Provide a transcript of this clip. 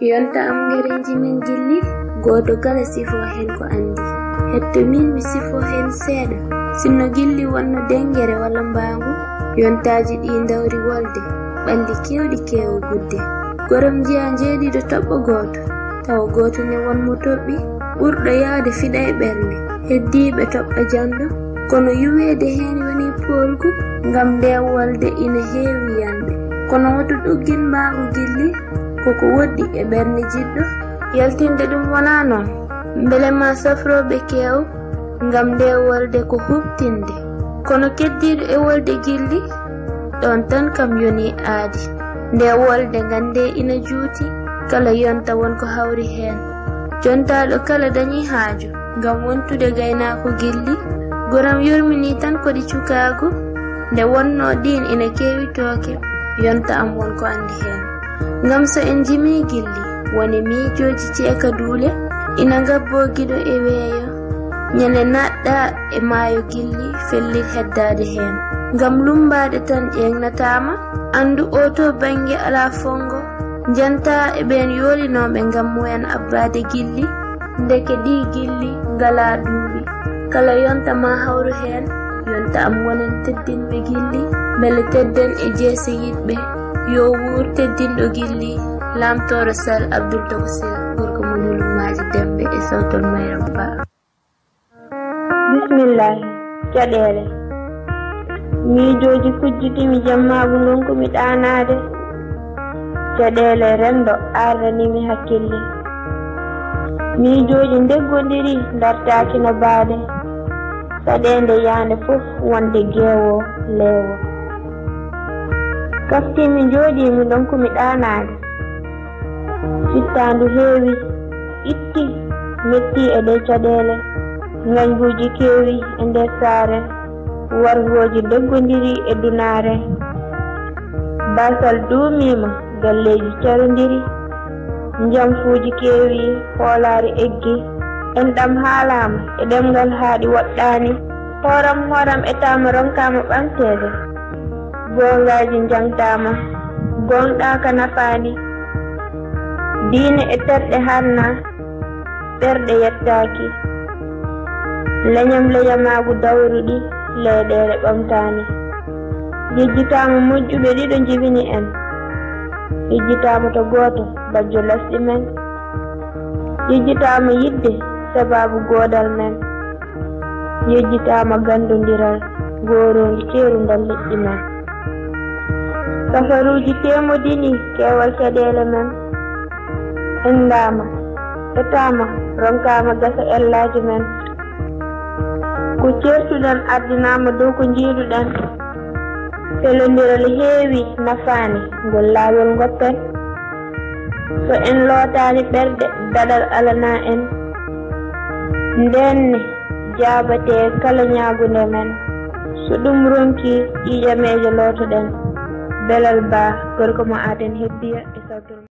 yonta am gereji min gilli goto kala sifo hen ko andi. Hetto min mi sifo hen seeɗa. Sinno gilli wonno dengere walla mbangu yontaji ɗi dawri wolde ɓalli kewɗi kewo gudde. Gorom jiya jeeɗiɗo toɓɓo goto tawa goto ne wonmo toɓɓi ɓurɗo yaade fiɗa e ɓernde. Heddiɓe toɓɓa janɗo kono yuwede hen woni polgu ngam nde wolde ina heewi yande kono woto ɗuggin mbangu gilli koko woɗɗi e ɓernde jiɗɗo. Yaltinde ɗum wona noon mbele ma safroɓe kew ngam nde wolde ko huɓtinde. Kono keddiɗo e wolde gilli ɗon tan kam yoni aadi. Nde wolde ngande ina juuti kala yonta wonko hawri heen. Jontaɗo kala dañi haaju ngam wontude gaynako gilli. Goram yurmini tan koɗi cukaago nde wonno ɗin ina keewi tooke yonta am wonko andi heen. ngam so en jimi gilli woni miijoji ceeka duule ina gabbogiɗo e weeyo. Ñande naɗɗa e maayo gilli fellit heddade heen. Ngam lumbade tan ƴeegnatama andu o to bange ala fongo janta e ɓen yolinoɓe ngam mumen abbade gilli ndeke ɗi gilli ngala duuɓi. Kala yonta ma hawru heen yonta am wonen teddinɓe gilli beele tedden e jeese yiɗɓe. yo wuur teddinɗo gilli lamtoro sall abdoul tokosel gorko moni lumaji dembe e sawtol mayram ba. Bisimillahi caɗele. Miijoji kujjitimi jammagu ngonku ɗanade caɗele rendo ardanimi hakkille miijoji ndeggodiri dartaki no baade. Saɗende yaande fof wonde geewo leewo. kafti mi jooɗi ɗon ko mi ɗanaade fittaandu heewi itti metti e ɗe caɗeele. Ngañguuji keewi e nder saare. Wargooji doggodiri e dunaare. Basal duumiima galleeji carondiri. Njamfuuji keewi hoolaari eggi. En ɗam haalaama e ɗemngal haaɗi woɗɗaani. Horam horam e taama ronkaama ɓamteede gongaji jamtama gonɗa ka nafaɗi diine e terɗe hanna ɓerɗe yettaki leñam leñamagu dawruɗi leyɗele ɓamtani jejjitama moƴƴuɓe ɗiɗo jibini en. Jejjitama to goto bajjo lasɗi men. Jejjitama yidde sababu godal men. Jejjitama gandodiral gorondi ceerudal leƴƴi men. safaruji temodini kewal caɗele men. Endama etama ronkama gasa ellaji men. Ko certuɗen ardinama dow ko jiiɗuɗen. Felodiral heewi nafani ngol laawol goppen so en lootani ɓerɗe daɗal alana en. Ndenne jaabate kala ñaagunde men. So ɗum ronki ƴiƴameje lootoɗen. dalal baax gor ko mo aaten heddiya e sawtol